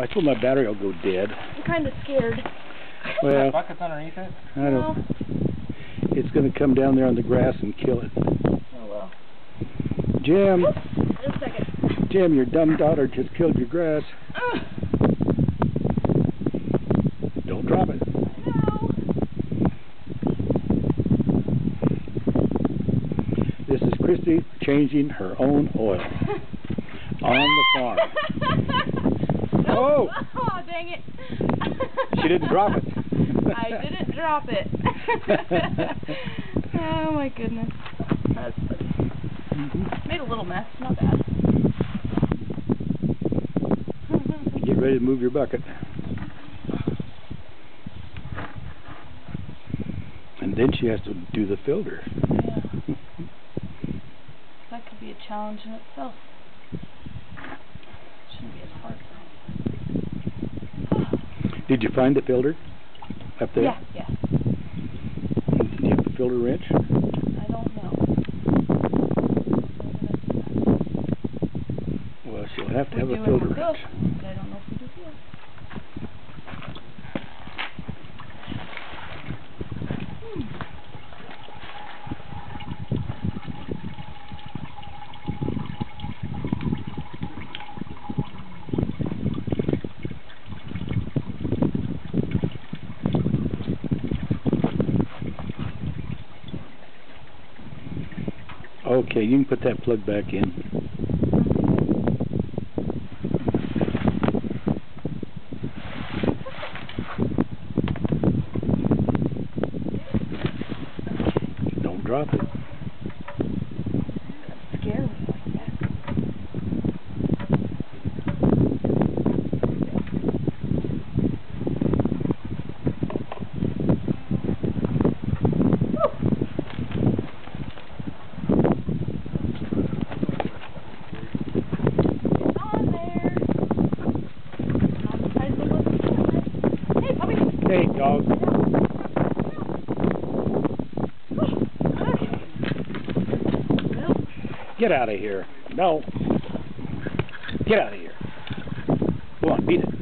I told my battery I'll go dead. I'm kind of scared. Well, buckets underneath it? I don't. It's going to come down there on the grass and kill it. Oh well. Jim, Just a second. Jim, your dumb daughter just killed your grass. Ugh. Don't drop it. No. This is Christy changing her own oil on the farm. Oh! Oh, dang it. She didn't drop it. I didn't drop it. oh my goodness. That's funny. Made a little mess, not bad. Get ready to move your bucket. And then she has to do the filter. yeah. That could be a challenge in itself. Shouldn't be as hard. Did you find the filter up there? Yeah, yeah. Do you have a filter wrench? I don't know. Well, she'll have to have a filter the book, wrench. but I don't know if we do here. Okay, you can put that plug back in. Don't drop it. Scare me like that. On there. On the side of the book. Hey, dog. Get out of here. No. Get out of here. Go on, beat it.